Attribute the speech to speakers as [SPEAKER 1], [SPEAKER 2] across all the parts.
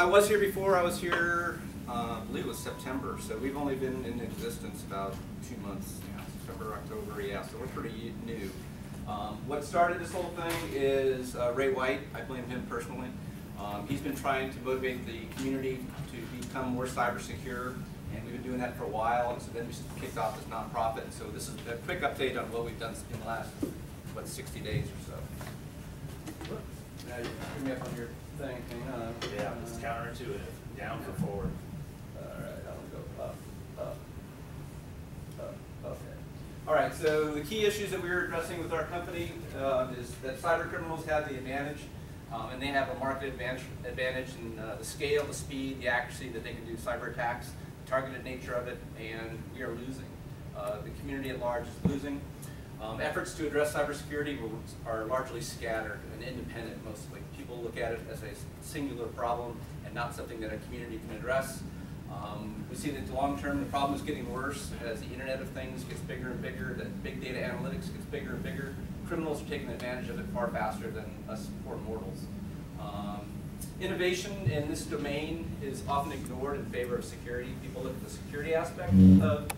[SPEAKER 1] I was here before. I was here, uh, I believe it was September. So we've only been in existence about two months now. September, October, yeah. So we're pretty new. Um, what started this whole thing is uh, Ray White. I blame him personally. Um, he's been trying to motivate the community to become more cyber secure, and we've been doing that for a while. And so then we kicked off this nonprofit. And so this is a quick update on what we've done in the last what 60 days or so. Now you me up on your thing. Hang on.
[SPEAKER 2] Yeah, it's
[SPEAKER 1] Uh,
[SPEAKER 2] counterintuitive, down for forward.
[SPEAKER 1] all right, I'll go up, up, up, okay. All right, so the key issues that we're addressing with our company uh, is that cyber criminals have the advantage, um, and they have a market advantage, advantage in uh, the scale, the speed, the accuracy that they can do cyber attacks, the targeted nature of it, and we are losing. Uh, The community at large is losing. Um, efforts to address cybersecurity are largely scattered and independent mostly. People look at it as a singular problem and not something that a community can address. Um, we see that long term, the problem is getting worse as the Internet of Things gets bigger and bigger, that big data analytics gets bigger and bigger. Criminals are taking advantage of it far faster than us poor mortals. Um, innovation in this domain is often ignored in favor of security. People look at the security aspect of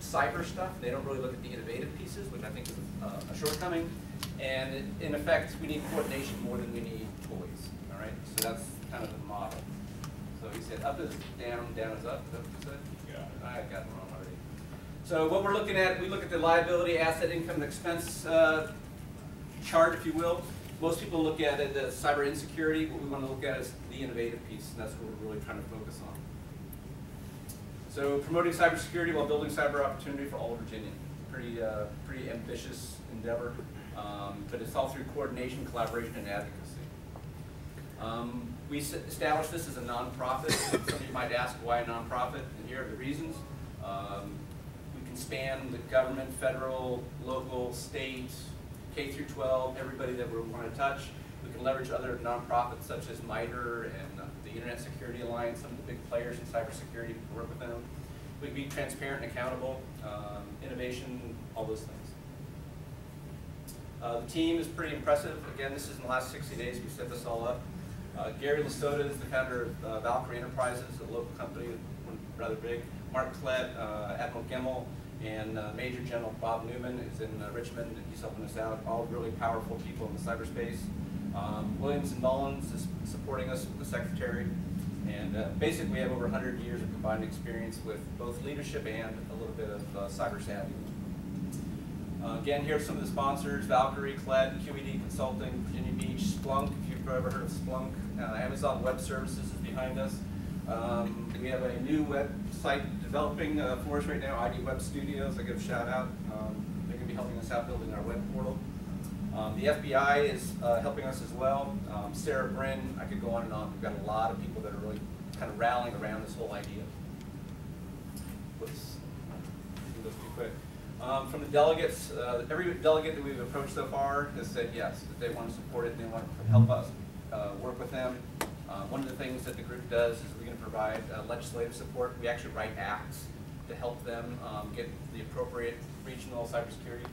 [SPEAKER 1] cyber stuff. They don't really look at the innovative pieces, which I think is uh, a shortcoming. And in- effect, we need coordination more than we need toys, all right? So that's kind of the model. So he said up is down, down is up, is that what you said?
[SPEAKER 2] Yeah.
[SPEAKER 1] I got it wrong already. So what we're looking at, we look at the liability, asset, income, and expense uh, chart, if you will. Most people look at it as cyber insecurity. What we want to look at is the innovative piece, and that's what we're really trying to focus on. So promoting cybersecurity while building cyber opportunity for all Virginia. Pretty, uh, pretty ambitious endeavor, um, but it's all through coordination, collaboration, and advocacy. Um, we established this as a nonprofit. Some of you might ask why a nonprofit, and here are the reasons. Um, we can span the government, federal, local, state, K through 12, everybody that we want to touch. We can leverage other nonprofits such as MITRE and Alliance, some of the big players in cybersecurity, we work with them. We can be transparent and accountable, um, innovation, all those things. Uh, the team is pretty impressive. Again, this is in the last 60 days we set this all up. Uh, Gary Lasoda is the founder of uh, Valkyrie Enterprises, a local company, rather big. Mark Klett, uh, Admiral Gemmel, and uh, Major General Bob Newman is in uh, Richmond, and he's helping us out. All really powerful people in the cyberspace. Um, Williams and Mullins is supporting us with the secretary. And uh, basically, we have over 100 years of combined experience with both leadership and a little bit of uh, cyber savvy. Uh, Again, here are some of the sponsors, Valkyrie, Cled, QED Consulting, Virginia Beach, Splunk, if you've ever heard of Splunk. Uh, Amazon Web Services is behind us. Um, We have a new website developing uh, for us right now, ID Web Studios, I give a shout out. Um, They're going to be helping us out building our web portal. Um, The FBI is uh, helping us as well. Um, Sarah Bryn, I could go on and on. We've got a lot of people that are really kind of rallying around this whole idea. Whoops. Do those too quick. Um, From the delegates, uh, every delegate that we've approached so far has said yes, that they want to support it and they want to help us uh, work with them. Uh, One of the things that the group does is we're going to provide uh, legislative support. We actually write acts to help them um, get the appropriate regional cybersecurity.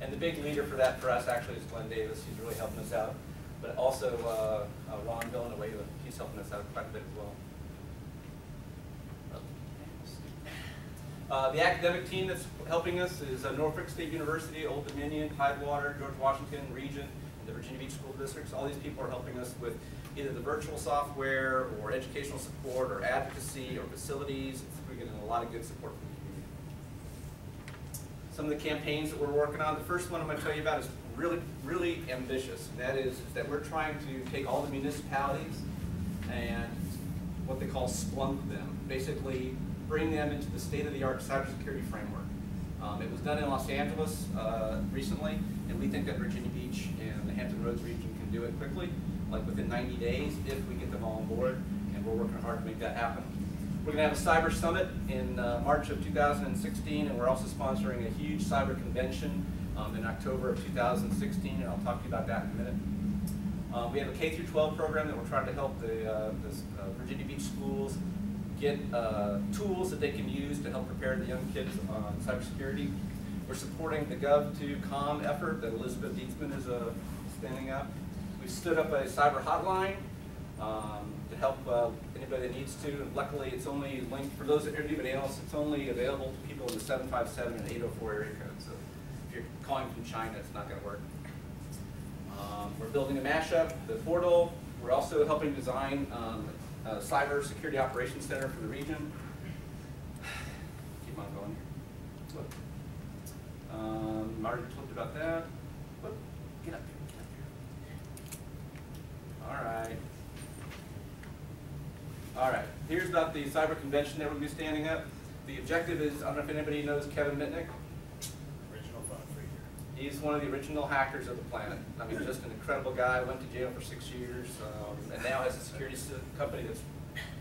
[SPEAKER 1] And the big leader for that for us actually is Glenn Davis. He's really helping us out. But also uh, uh, Ron Villanueva, he's helping us out quite a bit as well. Uh, the academic team that's helping us is uh, Norfolk State University, Old Dominion, Tidewater, George Washington Region, and the Virginia Beach School Districts. All these people are helping us with either the virtual software or educational support or advocacy or facilities. We're getting a lot of good support from community. Some of the campaigns that we're working on. The first one I'm going to tell you about is really, really ambitious. That is, is that we're trying to take all the municipalities and what they call splunk them. Basically, bring them into the state-of-the-art cybersecurity framework. Um, it was done in Los Angeles uh, recently, and we think that Virginia Beach and the Hampton Roads region can do it quickly, like within 90 days, if we get them all on board, and we're working hard to make that happen. We're going to have a cyber summit in uh, March of 2016, and we're also sponsoring a huge cyber convention um, in October of 2016, and I'll talk to you about that in a minute. Um, we have a K through 12 program that we're trying to help the, uh, the uh, Virginia Beach schools get uh, tools that they can use to help prepare the young kids on cybersecurity. We're supporting the Gov2Com effort that Elizabeth Dietzman is uh, standing up. We stood up a cyber hotline. Um, to help uh, anybody that needs to. And luckily, it's only linked, for those, that are anybody else, it's only available to people in the 757 and 804 area code. So if you're calling from China, it's not going to work. Um, We're building a mashup, the portal. We're also helping design um, a cyber security operations center for the region. Keep on going. Whoop. Um, I already talked about that. Whoop. Get up here, get up here. All right. All right, here's about the cyber convention that we'll be standing up. The objective is, I don't know if anybody knows Kevin Mitnick.
[SPEAKER 2] Original thought figure.
[SPEAKER 1] He's one of the original hackers of the planet. I mean, just an incredible guy, went to jail for six years, um, and now has a security company that's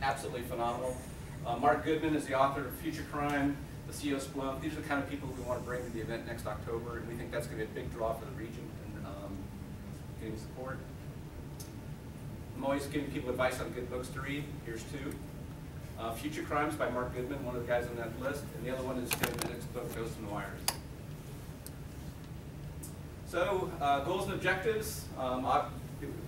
[SPEAKER 1] absolutely phenomenal. Uh, Marc Goodman is the author of Future Crime, the CEO of Splunk. These are the kind of people we want to bring to the event next October, and we think that's going to be a big draw for the region and um, getting support. I'm always giving people advice on good books to read. Here's two. Uh, Future Crimes by Marc Goodman, one of the guys on that list, and the other one is Kevin Mitnick's book, Ghost in the Wires. So, uh, goals and objectives, um, I've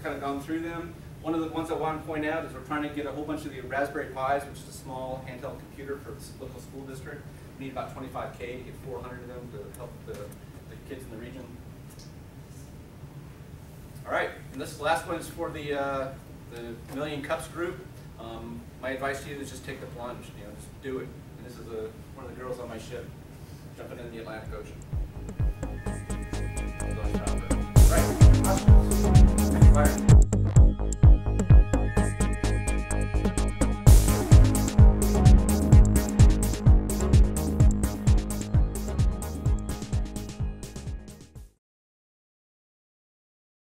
[SPEAKER 1] kind of gone through them. One of the ones I want to point out is we're trying to get a whole bunch of the Raspberry Pis, which is a small handheld computer for the local school district. We need about twenty-five K to get four hundred of them to help the, the kids in the region. All right, and this last one is for the, uh, the Million Cups group. Um, my advice to you is just take the plunge, you know, just do it. And this is a, one of the girls on my ship jumping in the Atlantic Ocean.
[SPEAKER 2] Top.
[SPEAKER 1] Fire.